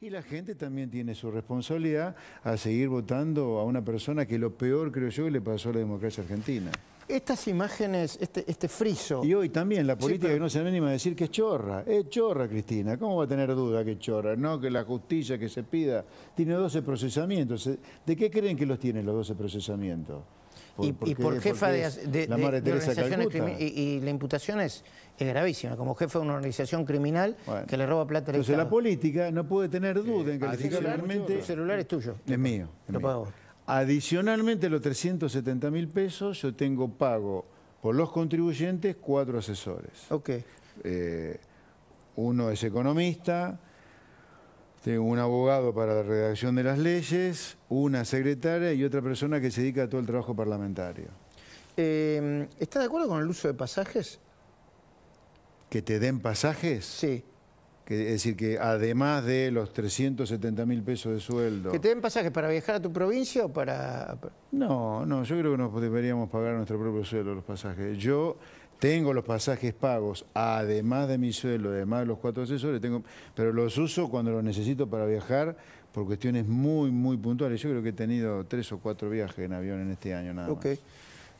Y la gente también tiene su responsabilidad a seguir votando a una persona que lo peor, creo yo, que le pasó a la democracia argentina. Estas imágenes, este, este friso... Y hoy también la política pero- que no se anima a decir que es chorra. Es chorra, Cristina. ¿Cómo va a tener duda que es chorra? No, que la justicia que se pida tiene 12 procesamientos. ¿De qué creen que los tiene los 12 procesamientos? Y, y por jefa de, de- la de- Madre de organizaciones y, y la imputación es, es gravísima, como jefe de una organización criminal Bueno. que le roba plata al Entonces la política no puede tener duda en El calificar celular, realmente... el celular es tuyo. Es mío. es Lo mío. pago. Adicionalmente, los 370 mil pesos, yo tengo pago por los contribuyentes cuatro asesores. Ok. Eh, uno es economista, tengo un abogado para la redacción de las leyes, una secretaria y otra persona que se dedica a todo el trabajo parlamentario. Eh, ¿Está de acuerdo con el uso de pasajes? Que te den pasajes, Sí. que, es decir, que además de los 370 mil pesos de sueldo... ¿Que te den pasajes para viajar a tu provincia o para...? No, no, yo creo que nos deberíamos pagar nuestro propio sueldo los pasajes. Yo tengo los pasajes pagos, además de mi sueldo, además de los cuatro asesores, tengo, pero los uso cuando los necesito para viajar por cuestiones muy, muy puntuales. Yo creo que he tenido tres o cuatro viajes en avión en este año nada más. Ok.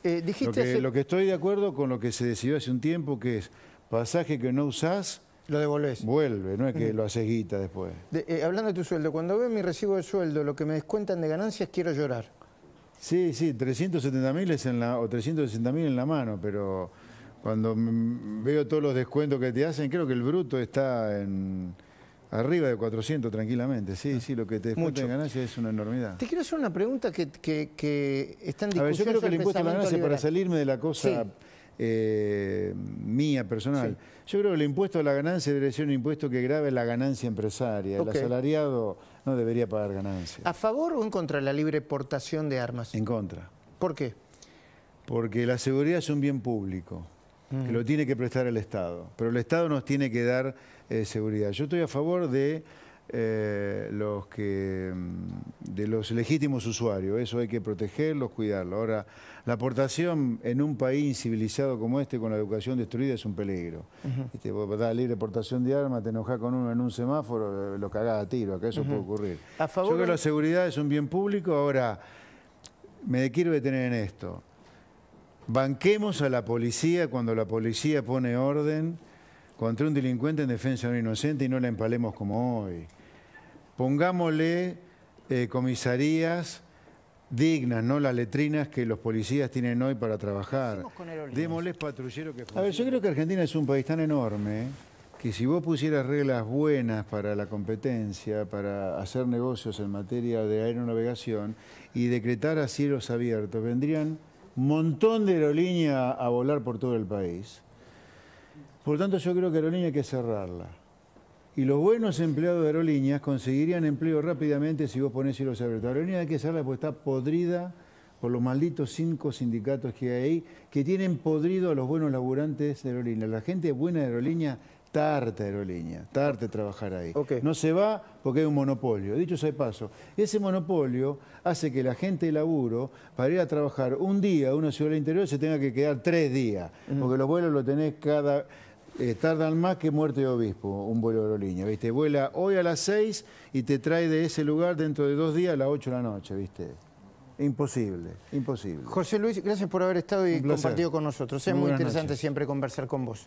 Eh, dijiste Lo que, hace- lo que estoy de acuerdo con lo que se decidió hace un tiempo, que es pasaje que no usás, Lo devolvés. vuelve, no es que lo haces guita después. De- eh, hablando de tu sueldo, cuando veo mi recibo de sueldo, lo que me descuentan de ganancias, quiero llorar. Sí, sí, 370 mil en la, o 360 mil en la mano, pero cuando veo todos los descuentos que te hacen, creo que el bruto está en arriba de 400 tranquilamente. Sí, sí, lo que te descuentan Mucho. en ganancias es una enormidad. Te quiero hacer una pregunta que, que- que está en A ver, discusión. yo creo que el impuesto a la ganancia, para salirme de la cosa Sí. eh, mía personal, yo creo que el impuesto a la ganancia debería ser un impuesto que grave la ganancia empresaria. El asalariado no debería pagar ganancias. ¿A favor o en contra de la libre portación de armas? En contra. ¿Por qué? Porque la seguridad es un bien público, que lo tiene que prestar el Estado, pero el Estado nos tiene que dar eh, seguridad. Yo estoy a favor de eh, los que mm, de los legítimos usuarios, eso hay que protegerlos, cuidarlos. Ahora, la aportación en un país civilizado como este, con la educación destruida, es un peligro. Viste, vos das libre portación de armas, te enojás con uno en un semáforo, eh, lo cagás a tiro, acá eso puede ocurrir. A favor Yo creo que la seguridad es un bien público, ahora me quiero detener en esto. Banquemos a la policía cuando la policía pone orden contra un delincuente en defensa de un inocente y no la empalemos como hoy. Pongámosle eh, comisarías dignas, no las letrinas que los policías tienen hoy para trabajar. Démosles patrulleros que A ver, yo creo que Argentina es un país tan enorme que si vos pusieras reglas buenas para la competencia, para hacer negocios en materia de aeronavegación y decretaras cielos abiertos, vendrían montón de aerolíneas a volar por todo el país. Por lo tanto, yo creo que aerolínea hay que cerrarla. Y los buenos empleados de aerolíneas conseguirían empleo rápidamente si vos ponés cielos abiertos. Aerolínea hay que cerrarla porque está podrida por los malditos cinco sindicatos que hay ahí, que tienen podrido a los buenos laburantes de aerolínea. La gente buena de aerolínea, tarta aerolínea, tarta trabajar ahí. No se va porque hay un monopolio. Dicho sea de paso, ese monopolio hace que la gente de laburo, para ir a trabajar un día a una ciudad del interior, se tenga que quedar tres días, porque los vuelos los tenés cada... eh, tardan más que muerte de obispo, un vuelo de aerolínea, ¿viste? Vuela hoy a las 6 y te trae de ese lugar dentro de dos días a las 8 de la noche, ¿viste? Imposible, imposible. José Luis, gracias por haber estado y compartido con nosotros. Es Muy interesante noches. siempre conversar con vos.